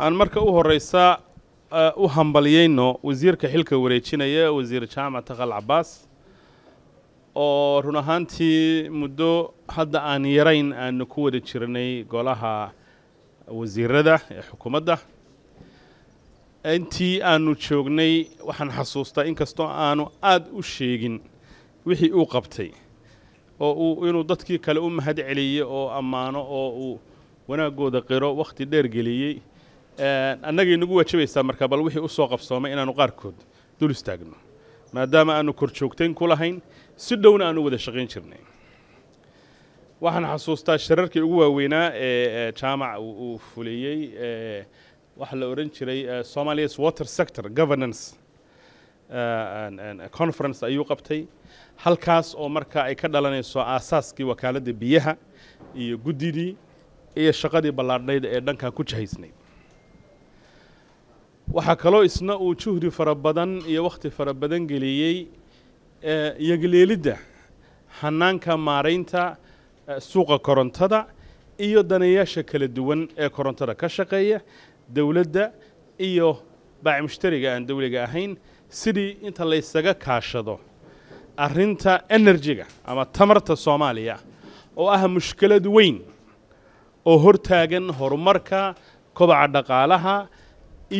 aan marka u horeysa u hambalyeyno wasiirka xilka wareejinaya wasiir jaamac taqal cabaas oo run ahaantii muddo hadda aan yarayn aanu ku wada jirnay golaha wasiirada ee xukuumadda. Intii aanu joognay waxaan xasuustaa inkastoo aanu aada u sheegin wixii uu qabtay oo uu inuu dadkii kale u mahad celiyey oo ammaano oo uu wanaagooda qiro wakhti dheer geliyey annagay nagu waajabaysaa markaa bal wixii u soo qabsoomay inaanu qaarkood dul istaagno maadaama aanu kor joogtayn ku lahayn si dhowna aanu wada shaqayn jirnay. Waxaan xasuustaa shirarkii ugu waaweynaa ee jaamac uu fuliyey waxaa la odhan jiray somalias water sector governance conference ayuu qabtay. Halkaas oo marka ay ka dhalanayso aasaaskii wakaaladda biyaha iyo guddidii iyo shaqadii ballaadhnayd ee dhankan ku jahaysnayd waxaa kaloo isna uu juhdi fara badan iyo wakhti fara badan geliyey yagleelidda hanaanka maaraynta suuqa korontada iyo daneeyaasha kala duwan ee korontada ka shaqeeya dowladda iyo baac mushtariga aan dowliga ahayn sidii inta laysaga kaashado. Arrinta enerjiga ama tamarta soomaaliya oo ah mushkilad weyn oo hortaagan horumarka kobaca dhaqaalaha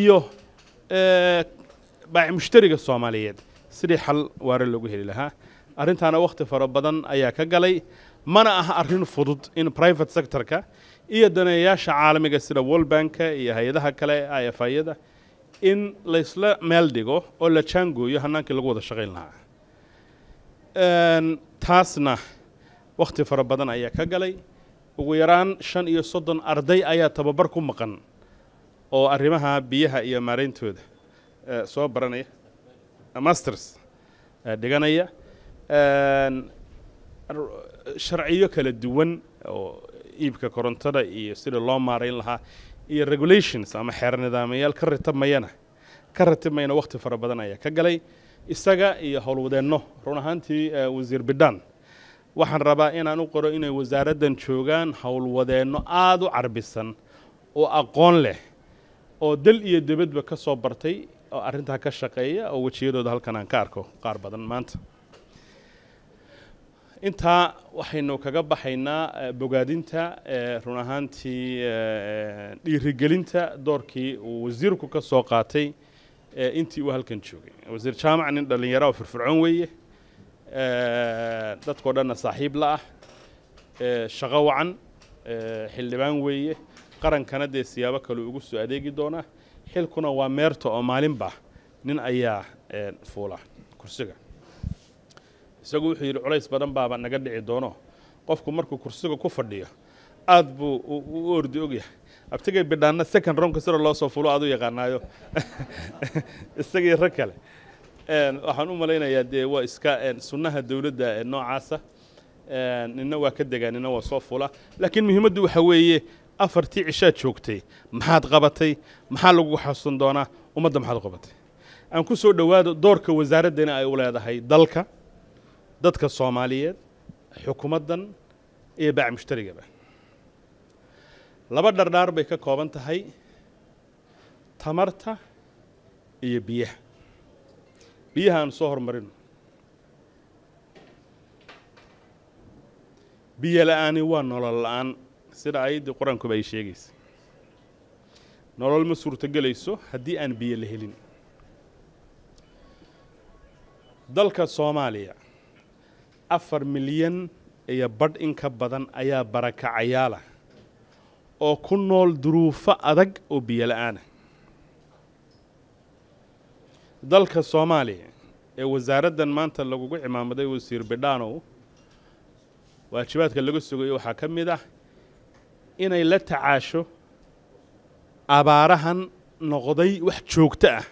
iyo baac mushtariga soomaaliyeed. Sidii xal waare loogu heli lahaa. Arrintaana wakhti fara badan ayaa ka galay. Mana aha arrin fudud in private sectorka iyo daneeyaasha caalamiga sida worlbanka iyo hay'adaha kale i f ayada in laysla meel dhigo oo la jaangooyo hanaankii lagu wada shaqayn lahaa. Taasna wakhti fara badan ayaa ka galay. Ugu yaraan shan iyo soddon arday ayaa tababar ku maqan oo arrimaha biyaha iyo maarayntooda soo baranaya masters dhiganaya sharciyo kala duwan oo iibka korontada iyo sida loo maarayn lahaa iyo regulations ama xeer nidaamayaal ka ritamayana ka ratimayna wakhti fara badan ayaa ka galay. Isaga iyo howlwadeenno run ahaantii wasiir bidhaan waxaan rabaa inaan u qoro inay wasaaraddan joogaan howlwadeenno aada u carbisan oo aqoon leh oo dal iyo dibadba ka soo bartay oo arrintaa ka shaqeeya oo wejiyadooda halkan aan ka arko qaar badan maanta. Intaa waxaynu kaga baxaynaa bogaadinta run ahaantii dhiirigelinta doorkii uu wasiirku ka soo qaatay intii uu halkan joogay. Wasiir jaamac nin dhallinyaro oo firfircoon weeye. Dadkao dhanna saaxiib la ah. Shaqo wacan xildhibaan weeye qarankana dee siyaabo kale ugu soo adeegi doonaa xilkuna waa meerta oo maalinba nin ayaa fuula kursiga. Isagu wuxuu yidhi culays badan baaba naga dhici doono. Qofku markuu kursiga ku fadhiyo aad buu u ordi ogyahay abtigay bidhaanna second roundka sida loo soo fulo aad u yaqaanaayo. Isagii rag kale. Waxaan u malaynayaa dee waa iska sunnaha dowladda noocaasa. Nina waa ka degaa nina waa soo fula laakiin muhiimaddu waxa weeye afartii cishaad joogtay maxaad qabatay? Maxaa lagu xasuusan doonaa? Ummadda maxaad qabatay. Aan ku soo dhowaado doorka wasaaraddani ay u leedahay dalka dadka soomaaliyeed xukuumaddan iyo baac mushtarigaba. Laba dhardhaar bay ka kooban tahay tamarta iyo biyaha. Biyaha aan soo hormarino biyo la'aani waa nolol la'aan sida ayaddii qur'aankuba ay sheegaysa. Nolol ma suurtogelayso haddii aan biyo la helin. Dalka soomaaliya afar milyan iyo badh in ka badan ayaa barakacayaala oo ku nool duruufo adag oo biyo la'aana dalka soomaaliya ee wasaaraddan maanta lagugu cimaamaday wasiir bidhaanow waajibaadka laga sugayo waxaa ka mid ah inay la tacaasho abaarahan noqday wax joogto ah.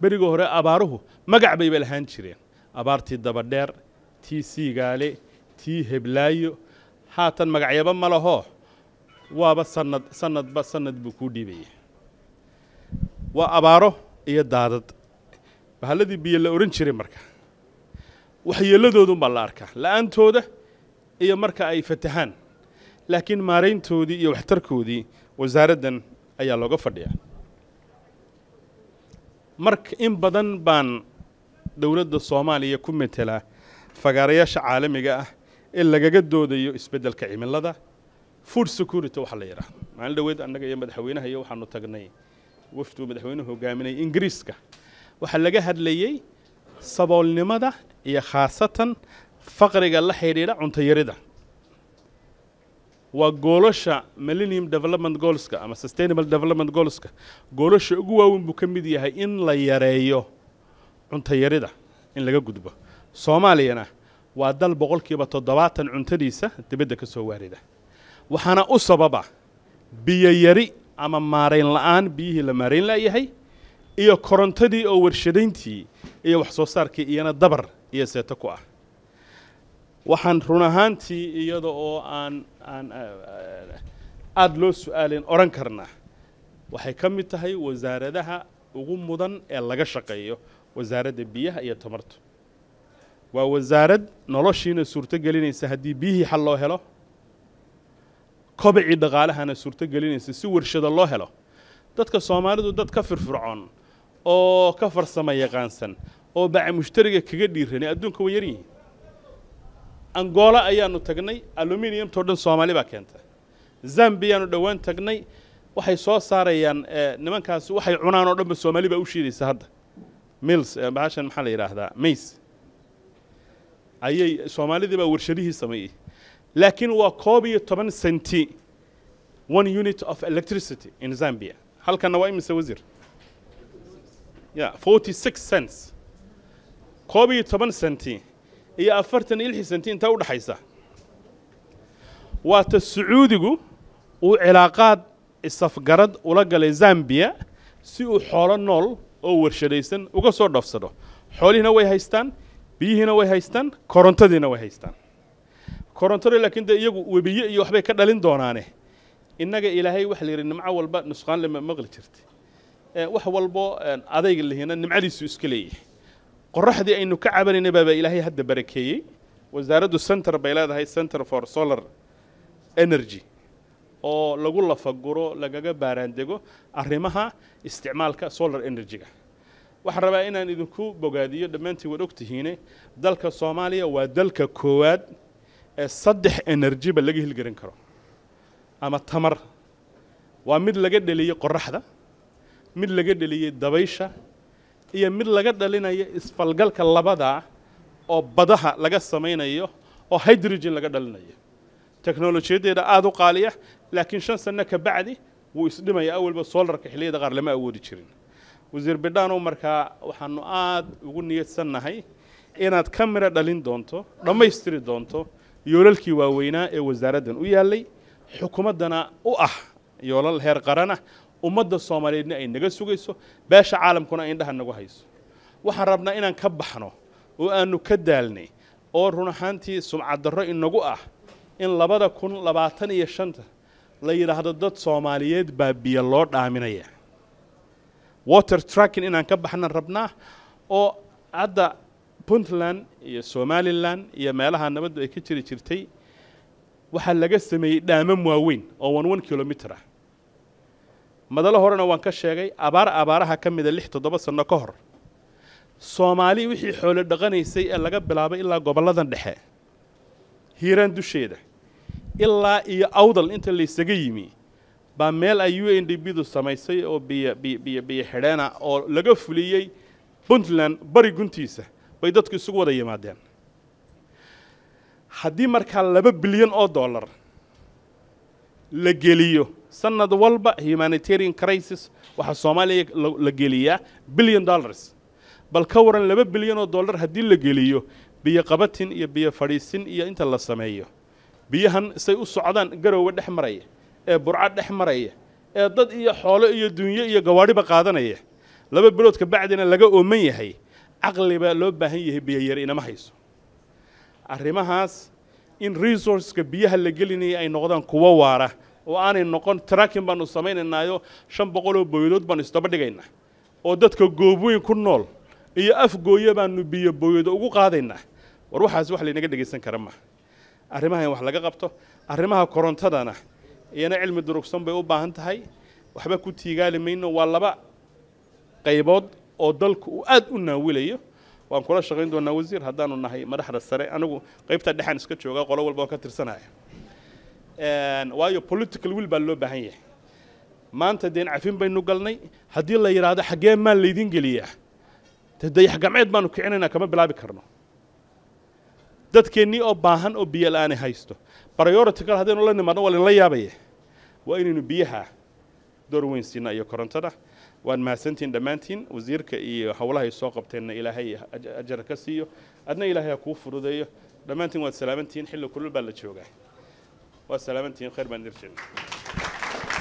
Beriga hore abaaruhu magac bayba lahaan jireen. Abaartii dabadheer tii siigaale tii heblaayo. Haatan magacyaba ma lahoo waaba sanad sanadba sanad buu kuu dhiibaya waa abaaro iyo daadad. Bahalladii biyo la odhan jiray marka. Waxyeelladoodunbaa la arkaa. La'aantooda iyo marka ay fatahaan laakiin maarayntoodii iyo waxtarkoodii wasaaraddan ayaa looga fadhiyaa. Marka in badan baan dowladda soomaaliya ku metelaa fagaarayaasha caalamiga ah ee lagaga doodayo isbeddelka cimilada. Food security waxaa la yidhaahdo maalin dhaweed annaga iyo madaxweynaha iyo waxaanu tagnay wafduu madaxweynuhu hogaaminayay ingiriiska. Waxaa laga hadlayey saboolnimada iyo khaasatan faqriga la xidhiidha cuntayarida waa goolasha millennium development goalska ama sustainable development goalska. Goolasha ugu waaweyn buu ka mid yahay in la yareeyo cuntayarida in laga gudbo. Soomaaliyana waa dal boqolkiiba toddobaatan cuntadiisa dibadda ka soo waarida. Waxaana u sababa biyo yari ama maarayn la'aan biyihii la maarayn la'yahay iyo korontadii oo warshadayntii iyo wax soo saarkii iyana dabar iyo seeto ku ah waxaan run ahaantii iyada oo aan aan aada loo su'aalin odhan karnaa waxay ka mid tahay wasaaradaha ugu mudan ee laga shaqeeyo wasaaradda biyaha iyo tamartu waa wasaarad noloshiina suurto gelinaysa haddii biyihii xal loo helo kobacii dhaqaalahana suurto gelinaysa si warshado loo helo. Dadka soomaalidu dad ka firfircoon oo ka farsama yaqaansan oo baca mushtariga kaga dhiiranay adduunka way yaryihiin angola ayaanu tagnay aluminiumtoo dhan soomaali baa keenta zambiyaanu dhowaan tagnay waxay soo saarayaan nimankaasi waxay cunaan oo dhanba soomaali baa u shiidaysa hadda. Mills bahashan maxaa la yidhaahdaa? Mays ayay soomaalidii baa warshadihii sameeyey. Laakiin waa koob iyo toban centi one unit of electricity in zambia. Halkanna waa imise wasiir? Ya forty six cents. Koob iyo toban centi iyo afartan iyo lix centi intaa u dhexaysa waata sacuudigu uu cilaaqaad isafgarad ula galay zambiya si uu xoolo nool oo warshadaysan uga soo dhoofsado xoolihiina way haystaan biyihiina way haystaan korontadiina way haystaan. Korontadu laakiin dee iyagu webiye iyo waxbay ka dhalin doonaane. Innaga ilaahay waxa la yidhi nimco walba nusqaan lama maqli jirtay wax walbo adayga lihina nimcadiisu iska leeyahay qoraxdii aynu ka cabanayna baaba ilaahay hadda barakeeyey. Wasaaraddu center bay leedahay center for solar energy oo lagu lafaguro lagaga baaraandego arrimaha isticmaalka solar energy-ga. Waxaan rabaa inaan idinku bogaadiyo dhammaantiin waad ogtihiine dalka soomaaliya waa dalka koowaad ee saddex enerjiba laga hilgarin karo. Ama tamar. Waa mid laga dheliyey qoraxda mid laga dheliyey dabaysha iyo mid laga dhalinayo isfalgalka labadaa oo badaha laga samaynayo oo hydrogen laga dhalinayo. Teknolojiyaddeeda aada u qaaliya laakiin shan sanno ka bacdi wuu isdhimaya awalba solarka xilliyada qaar lama awoodi jirin. Wasiir bidhaanow markaa waxaanu aada ugu niyadsannahay inaad ka midho dhalin doonto dhammaystiri doonto yoolalkii waaweynaa ee wasaaraddan u yaallay xukuumaddana u ah yoolal heer qarana ummadda soomaaliyeedna ay naga sugayso beesha caalamkuna indhaha nagu hayso. Waxaan rabnaa inaan ka baxno oo aanu ka daalnay oo run ahaantii sumcaddarro inagu ah in labada kun labaatan iyo shanta la yidhaahdo dad soomaaliyeed baa biyo loo dhaaminaya. Water tracking inaan ka baxnan rabnaa oo hadda puntland iyo somalilan iyo meelaha nabaddu ay ka jiri jirtay waxaa laga sameeyey dhaamam waaweyn oo one one kilomitr ah madalo horena waan ka sheegay abaar abaaraha ka mida lix toddoba sanno ka hor. Soomaali wixii xoolo dhaqanaysay ee laga bilaabay ilaa gobolladan dhexe. Hiiraan dusheeda. Ilaa iyo awdal inta laysaga yimi. Baa meel ay u n d b du samaysay oo biyo xidheena oo laga fuliyey puntland bari guntiisa. Bay dadku isugu wada yimaadeen. Haddii markaa laba bilyan oo dollar la geliyo. Sanad walba humanitarian crisis waxaa soomaaliya la geliyaa billion dollars. Bal ka waran laba bilyan oo dollar haddii la geliyo biyo qabatin iyo biyo fadhiisin iyo inta la sameeyo. Biyahan say u socdaan garowga dhex maraya ee burco dhex maraya ee dad iyo xoolo iyo dunyo iyo gawaadhiba qaadanaya. Laba bilood ka bacdina laga ooman yahay caqli baa loo baahan yahay biyoyari inama hayso. Arrimahaas in resourceka biyaha la gelinaya ay noqdaan kuwo waara oo aanay noqon tracking baanu samaynaynaayo shan boqol oo booyadood baanu isdaba dhigaynaa oo dadka goobweyn ku nool iyo afgooya baanu biyo booyado ugu qaadaynaa war waxaas wax laynaga dhegaysan kara maaha arrimaha in wax laga qabto arrimaha korontadana iyana cilmi durugsan bay u baahan tahay. Waxba ku tiigaali mayno waa laba qaybood oo dalku uu aad u naawilayo waan kula shaqayn doonaa wasiir haddaanu nahay madaxda sare. Anigu qaybta dhexaan iska joogaa qolo walba waan ka tirsanaya waayo political will baa loo baahan yahay. Maanta deen cafin baynu galnay. Haddii la yidhaahdo xaggee maan laydin geliyaa dayax gamceed baanu kicinaynaa kama bilaabi karno. Dadkeennii oo baahan oo biyo la'aani haysto. Priority kale haddaynu la nimaadno waa linla yaabaya waa inaynu biyaha door weyn siina iyo korontada waan mahadsantihin dhammaantiin wasiirka iyo howlaha ay soo qabteenna ilaahay ajar ka siiyo. Adna ilaahay ha kuu fududeeyo. Dhammaantiin waad salaamantihiin xilli kulul baa la joogaa. Waad salaamantihiin khayr baan dirjeena